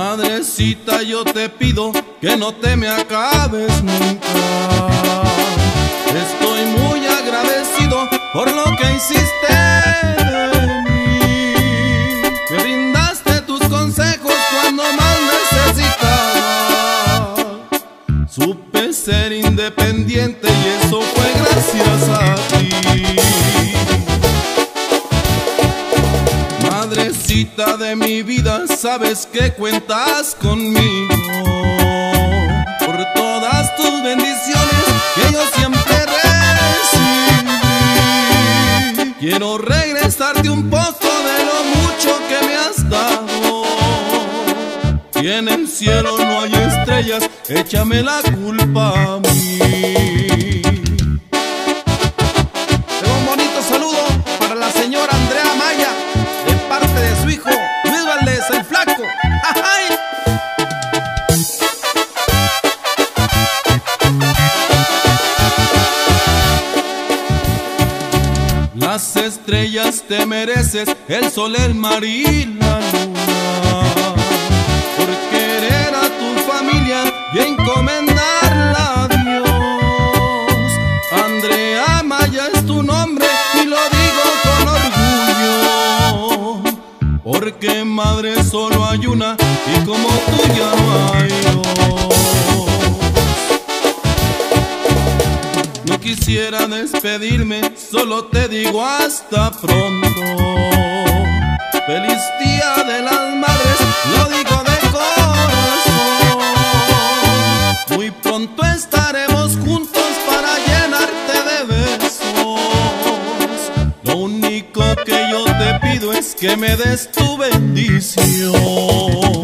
Madrecita, yo te pido que no te me acabes nunca. Estoy muy agradecido por lo que hiciste de mí. Me brindaste tus consejos cuando más necesitaba. Supe ser independiente y eso fue gracias a ti. De mi vida, sabes que cuentas conmigo por todas tus bendiciones que yo siempre recibí. Quiero regresarte un poco de lo mucho que me has dado. Si en el cielo no hay estrellas, échame la culpa a mí. Las estrellas te mereces, el sol, el mar y la luna. Por querer a tu familia y encomendarla a Dios. Andrea Maya es tu nombre y lo digo con orgullo. Porque madre solo hay una y como tú ya no hay dos. Quisiera despedirme, solo te digo hasta pronto. Feliz día de las madres, lo digo de corazón. Muy pronto estaremos juntos para llenarte de besos. Lo único que yo te pido es que me des tu bendición.